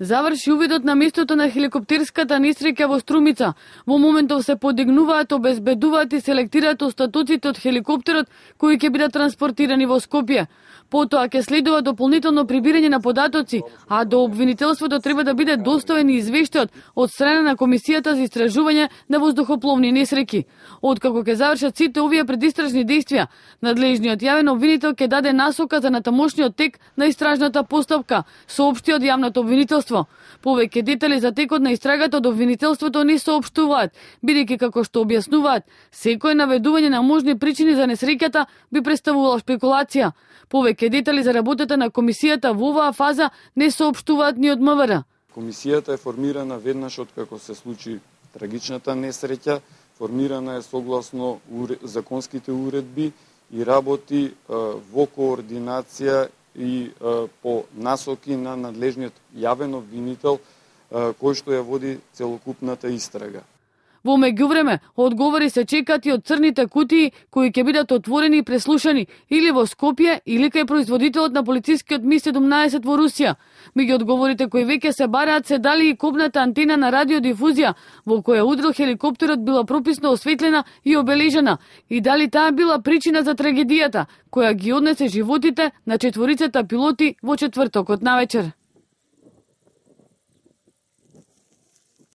Заврши увидот на местото на хеликоптерската несреќа во Струмица. Во моментов се подигнуваат, обезбедуваат и селектираат остатоците од хеликоптерот кои ќе бидат транспортирани во Скопје. Потоа ќе следува дополнително прибирање на податоци, а до обвинителството треба да биде доставен и извештајот од страна на Комисијата за истражување на воздухопловни несреќи. Откако ќе завршат сите овие предистражни действија, надлежниот јавен обвинител ќе даде насока за натамошниот тек на истражната постапка, соопшти од јавното обвинителство. Повеќе детали за текот на истрагата од обвинителството не соопштуваат, бидејќи како што објаснуваат, секое наведување на можни причини за несреќата би представувало спекулација. Повеќе детали за работата на комисијата во оваа фаза не соопштуваат ни од МВР. Комисијата е формирана веднаш од како се случи трагичната несреќа, формирана е согласно законските уредби и работи во координација и по насоки на надлежниот јавен обвинител кој што ја води целокупната истрага. Во меѓувреме, одговори се чекат и од црните кутии кои ќе бидат отворени и преслушани или во Скопје или кај производителот на полицискиот Ми-17 во Русија. Меѓу одговорите кои веќе се бараат се дали и копната антена на радиодифузија во која удрил хеликоптерот била прописно осветлена и обележена и дали таа била причина за трагедијата која ги однесе животите на четворицата пилоти во четвртокот на вечер.